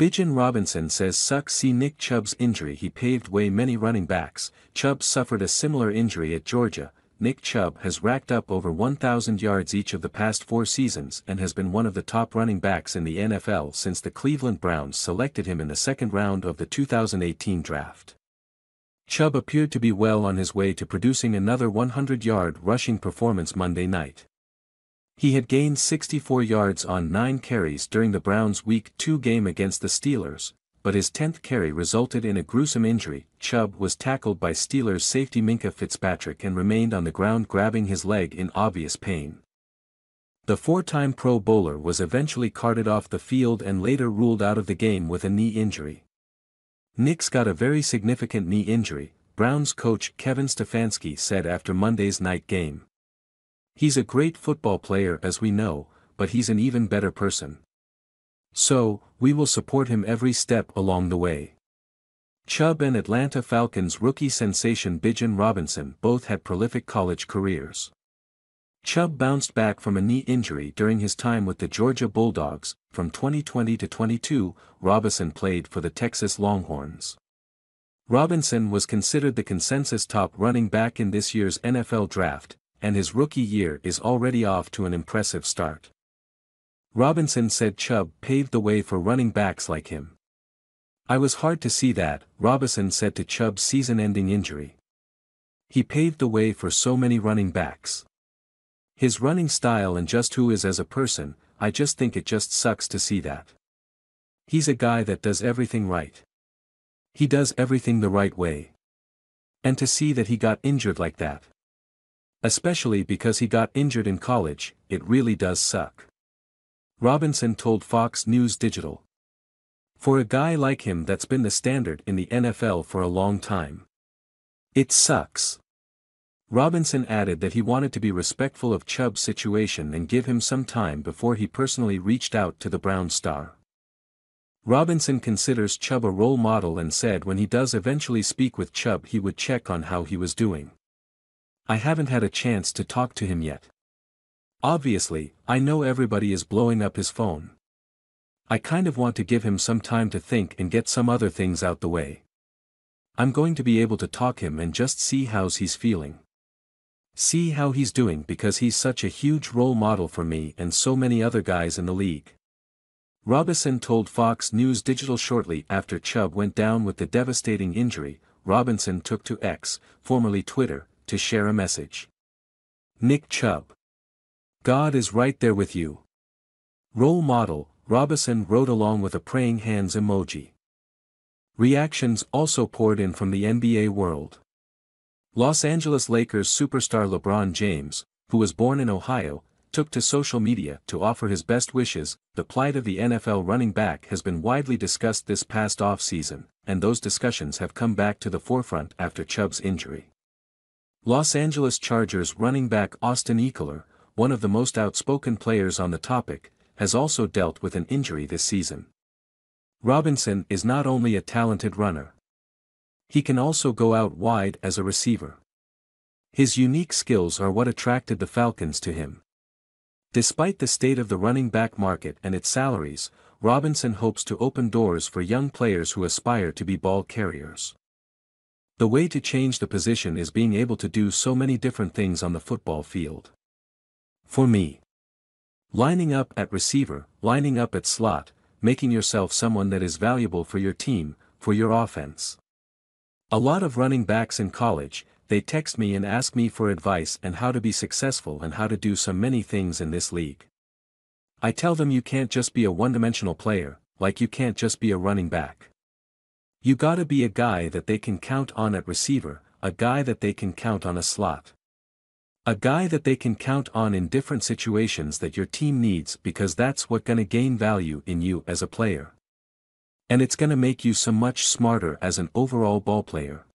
Bijan Robinson says sucks see Nick Chubb's injury he paved way many running backs, Chubb suffered a similar injury at Georgia, Nick Chubb has racked up over 1,000 yards each of the past four seasons and has been one of the top running backs in the NFL since the Cleveland Browns selected him in the second round of the 2018 draft. Chubb appeared to be well on his way to producing another 100-yard rushing performance Monday night. He had gained 64 yards on 9 carries during the Browns' Week 2 game against the Steelers, but his 10th carry resulted in a gruesome injury. Chubb was tackled by Steelers safety Minkah Fitzpatrick and remained on the ground grabbing his leg in obvious pain. The four-time Pro Bowler was eventually carted off the field and later ruled out of the game with a knee injury. Nick's got a very significant knee injury, Browns coach Kevin Stefanski said after Monday's night game. He's a great football player as we know, but he's an even better person. So, we will support him every step along the way. Chubb and Atlanta Falcons rookie sensation Bijan Robinson both had prolific college careers. Chubb bounced back from a knee injury during his time with the Georgia Bulldogs, from 2020 to 22, Robinson played for the Texas Longhorns. Robinson was considered the consensus top running back in this year's NFL draft, and his rookie year is already off to an impressive start. Robinson said Chubb paved the way for running backs like him. I was hard to see that, Robinson said to Chubb's season-ending injury. He paved the way for so many running backs. His running style and just who is as a person, I just think it just sucks to see that. He's a guy that does everything right. He does everything the right way. And to see that he got injured like that. Especially because he got injured in college, it really does suck. Robinson told Fox News Digital. For a guy like him that's been the standard in the NFL for a long time. It sucks. Robinson added that he wanted to be respectful of Chubb's situation and give him some time before he personally reached out to the Brown star. Robinson considers Chubb a role model and said when he does eventually speak with Chubb he would check on how he was doing. I haven't had a chance to talk to him yet. Obviously, I know everybody is blowing up his phone. I kind of want to give him some time to think and get some other things out the way. I'm going to be able to talk him and just see how's he's feeling. See how he's doing because he's such a huge role model for me and so many other guys in the league. Robinson told Fox News Digital shortly after Chubb went down with the devastating injury, Robinson took to X, formerly Twitter, to share a message. Nick Chubb. God is right there with you. Role model, Robinson wrote along with a praying hands emoji. Reactions also poured in from the NBA world. Los Angeles Lakers superstar LeBron James, who was born in Ohio, took to social media to offer his best wishes. The plight of the NFL running back has been widely discussed this past off-season, and those discussions have come back to the forefront after Chubb's injury. Los Angeles Chargers running back Austin Ekeler, one of the most outspoken players on the topic, has also dealt with an injury this season. Robinson is not only a talented runner. He can also go out wide as a receiver. His unique skills are what attracted the Falcons to him. Despite the state of the running back market and its salaries, Robinson hopes to open doors for young players who aspire to be ball carriers. The way to change the position is being able to do so many different things on the football field. For me. Lining up at receiver, lining up at slot, making yourself someone that is valuable for your team, for your offense. A lot of running backs in college, they text me and ask me for advice and how to be successful and how to do so many things in this league. I tell them you can't just be a one-dimensional player, like you can't just be a running back. You gotta be a guy that they can count on at receiver, a guy that they can count on a slot. A guy that they can count on in different situations that your team needs because that's what gonna gain value in you as a player. And it's gonna make you so much smarter as an overall ball player.